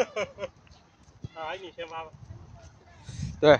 啊，你先发吧。对。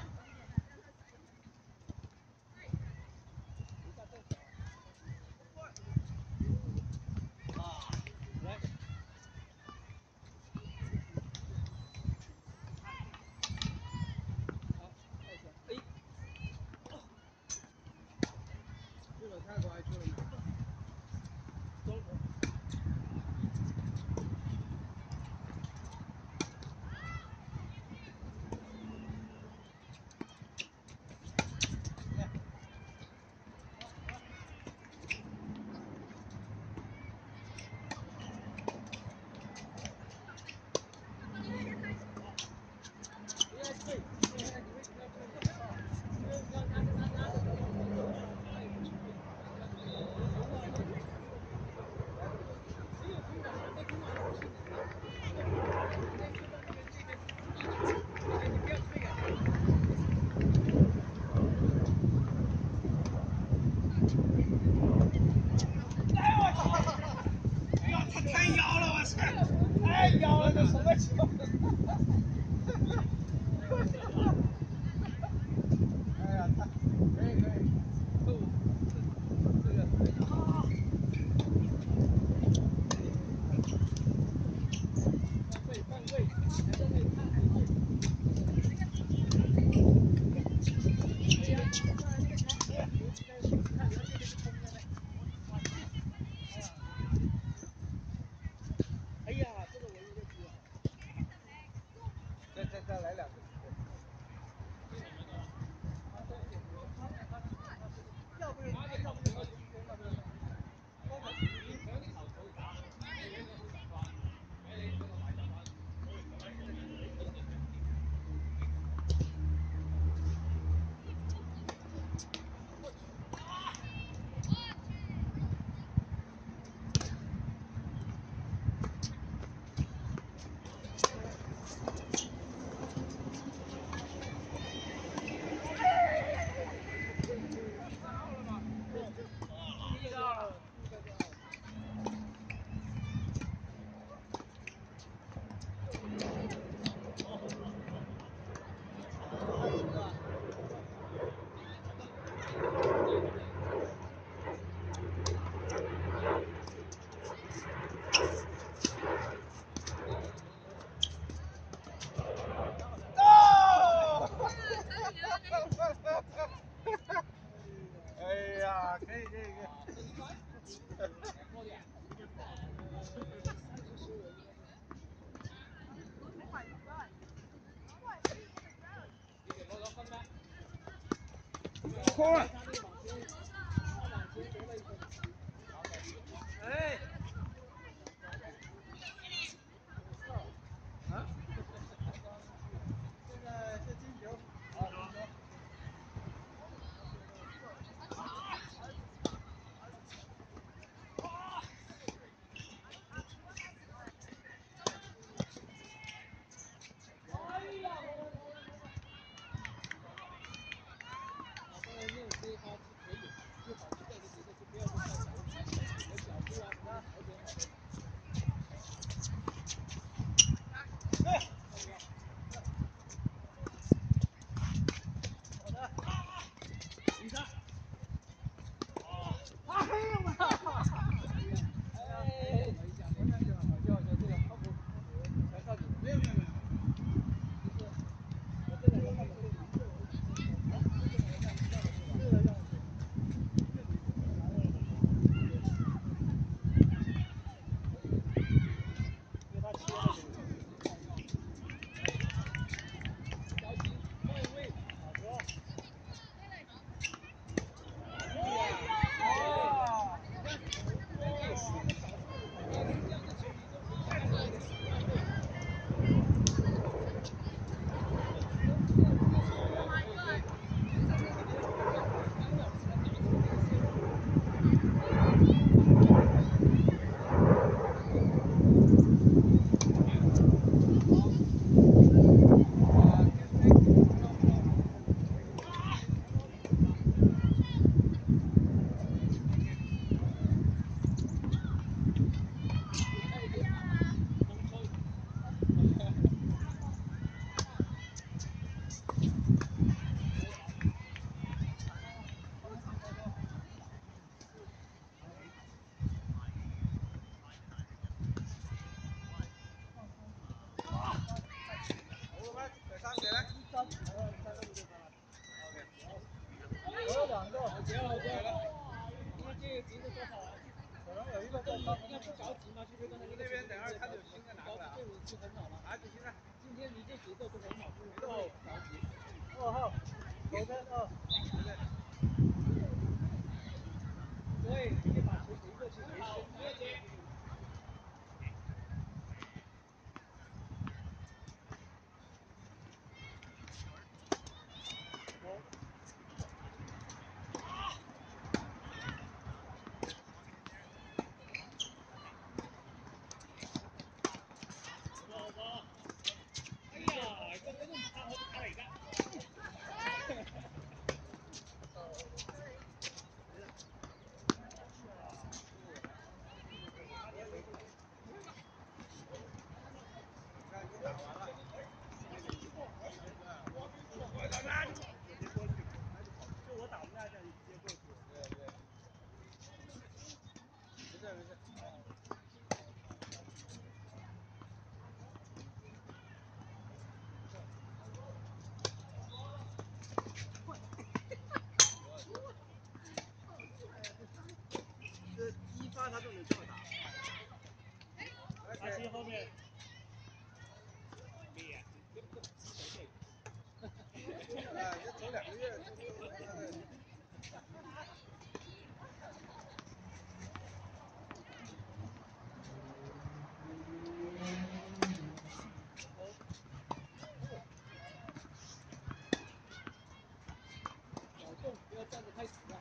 站着太挤了，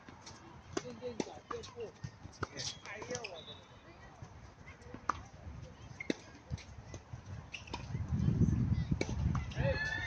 渐渐找店铺。哎呀我的！哎。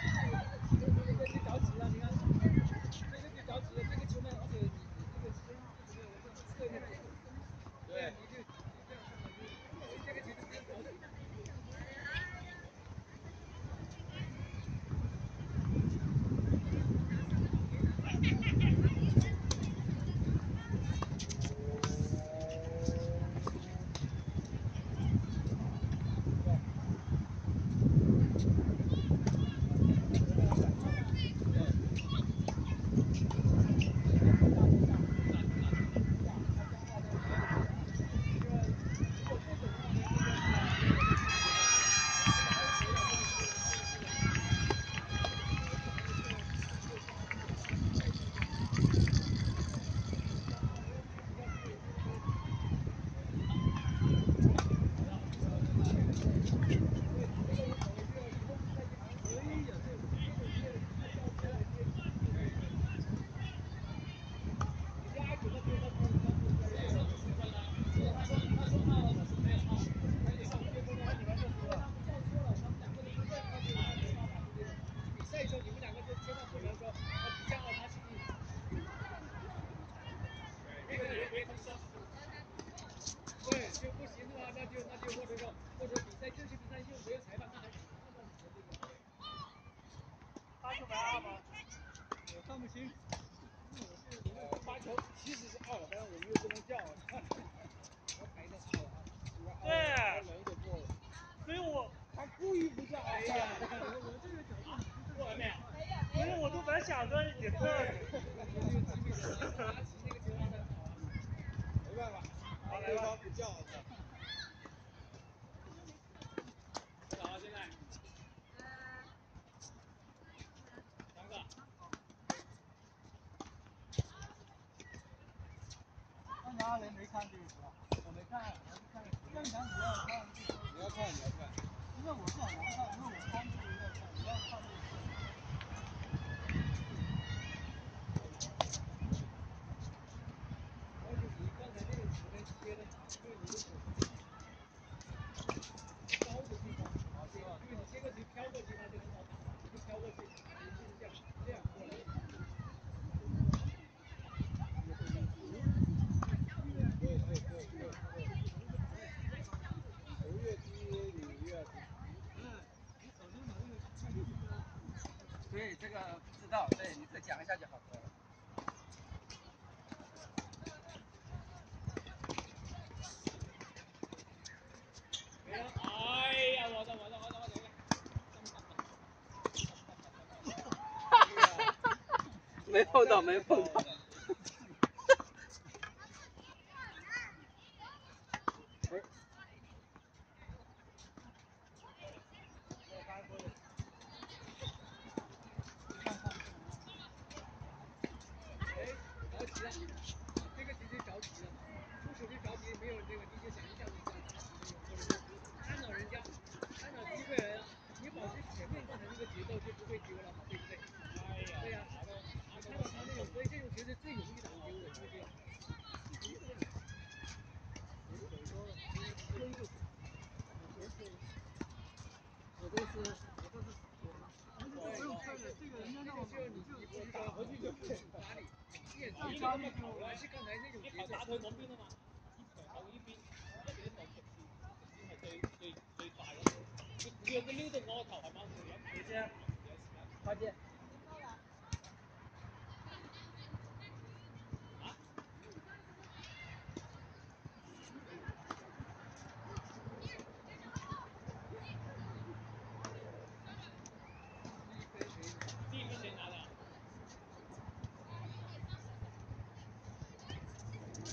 看这个图，我没看，我是看正常，只要看，你要看，你要看，因为我是。讲一下就好哎呀我的我的我的我的没碰到没碰到。咁咪叫啦，即刻喺呢条桥打退港标啊嘛。桥头呢边，我哋都冇直线，直最最最快咯。你你佢撩到我个头，系咪？我仲要谂住啫，快啲。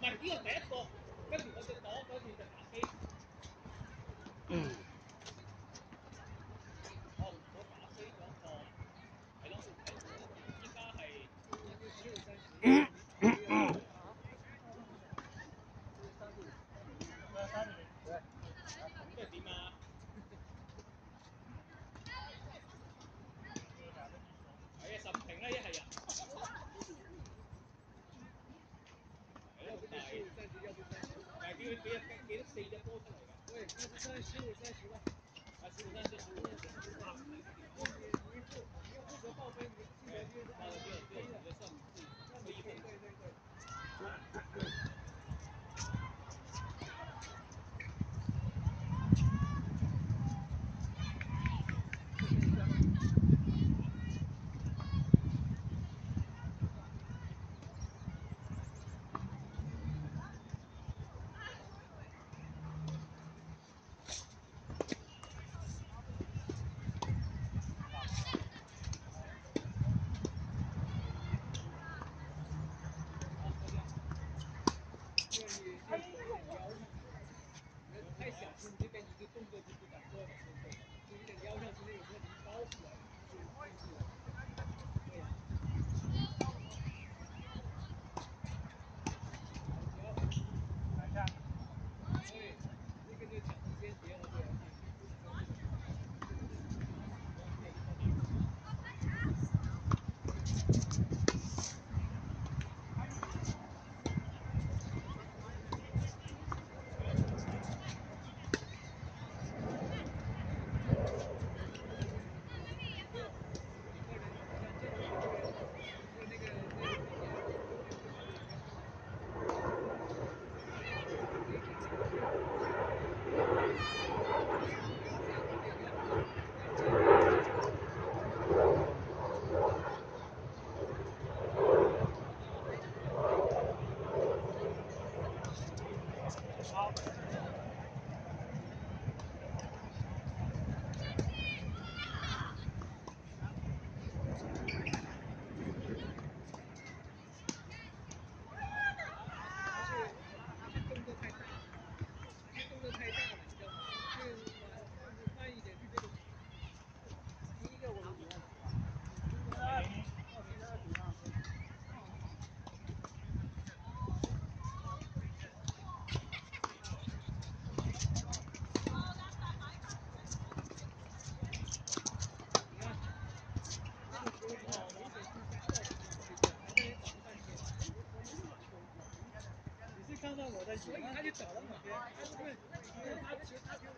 唔係呢個第一個，跟住我只黨嗰邊就打機。嗯。所以他就走了嘛。他他他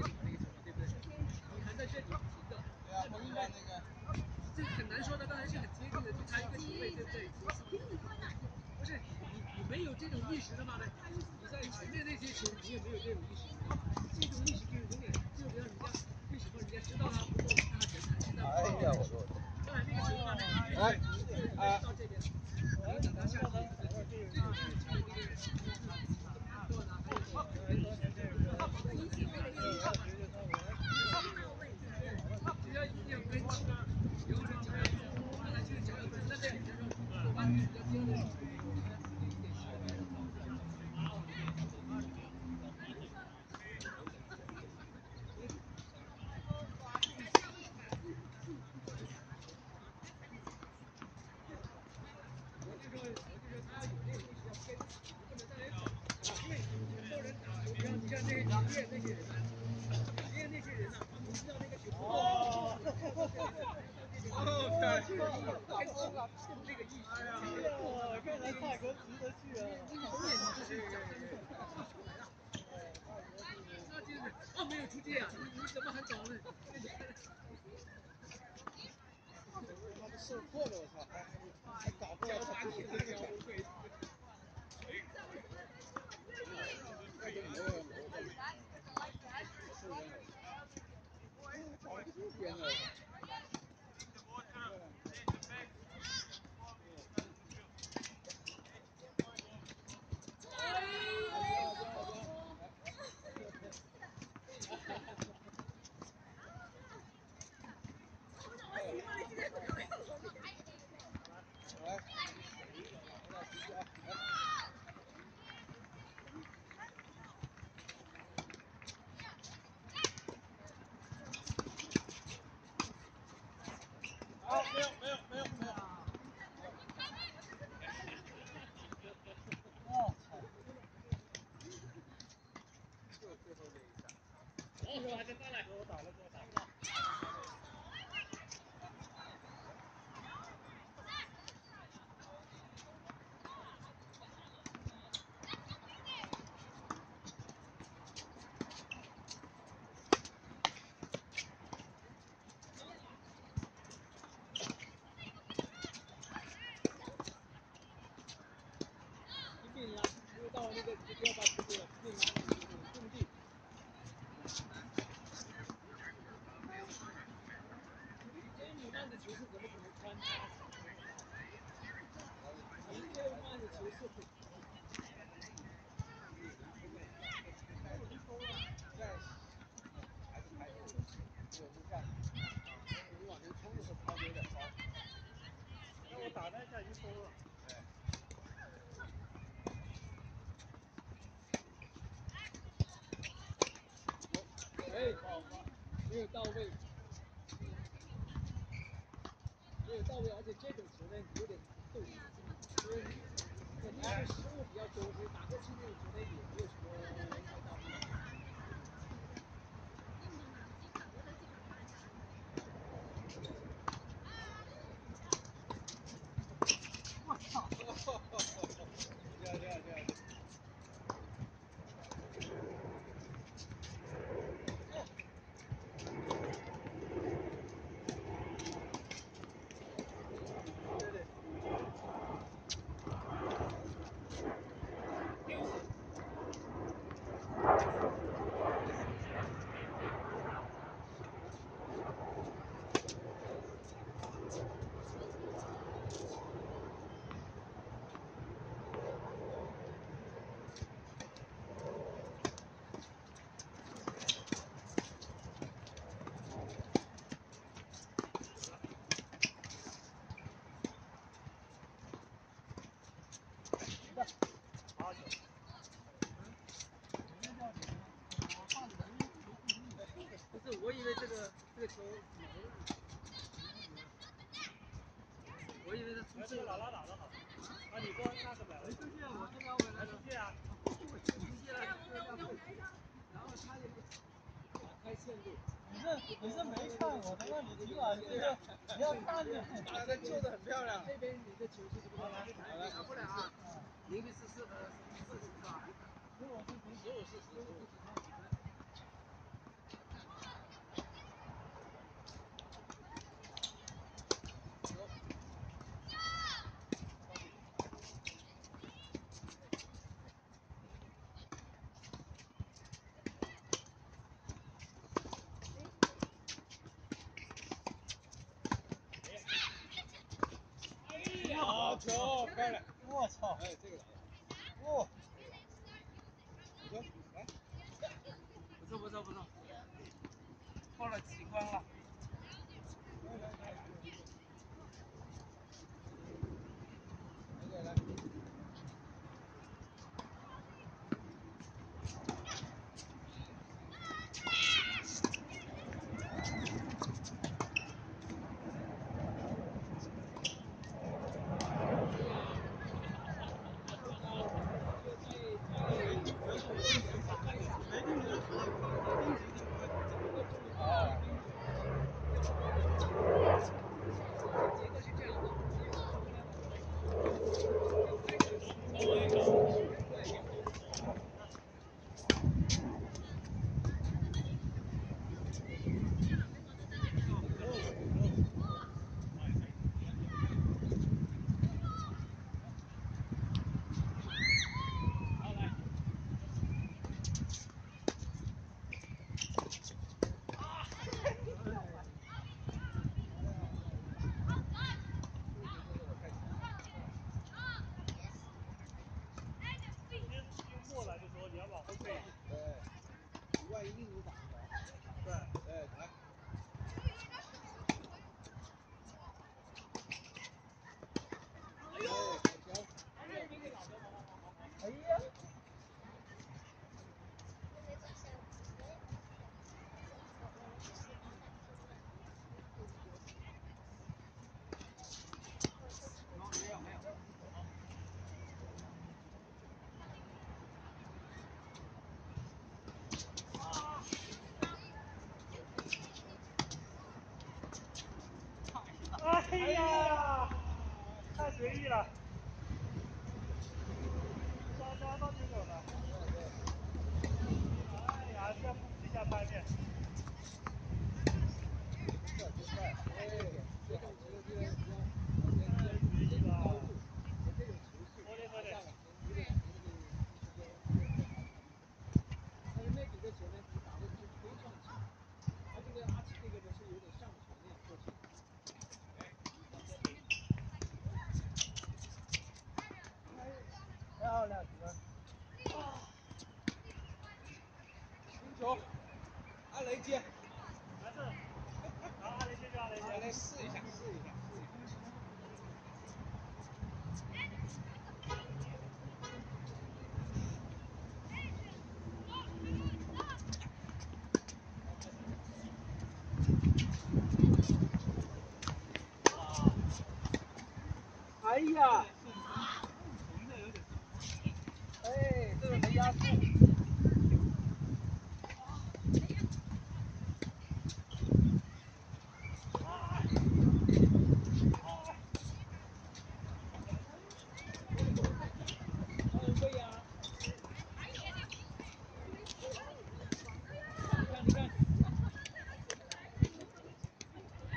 对不对？你还在这里停的，这里应该……这个很难说的，刚才是很接近的，就差一个球位在这里。不是，你你没有这种意识，的妈的！你在前面那些球，你也没有这种意识。边了。好，没有，没有，没有，没有。哦，操！就最后这一下。我说还真上来，给我打了，给我打了。一定拉，因为到那个就不要把这个命拉种地。这米曼的球是怎么可能穿插？你这曼的球是。还是开有就这样。你往前冲的时候抛的有点高。那我打了一下已经收了。哎，没有到位，没有到位，而且这种球呢有点动，因为肯定是失误比较多，所以打过去那种球呢也没有什么 thank 这个这个球我以为他。老拉打的好。啊，你说那个买了？出界，我这边回来了还出。界啊？然后他也打开线路。你这你这没看我他妈你今晚这个你要看着。打的救的很漂亮。这边你的球是不是？好了好了打不了啊。零比四四和四十是吧？十五是十五。满意了。来。没。试一下，试一下。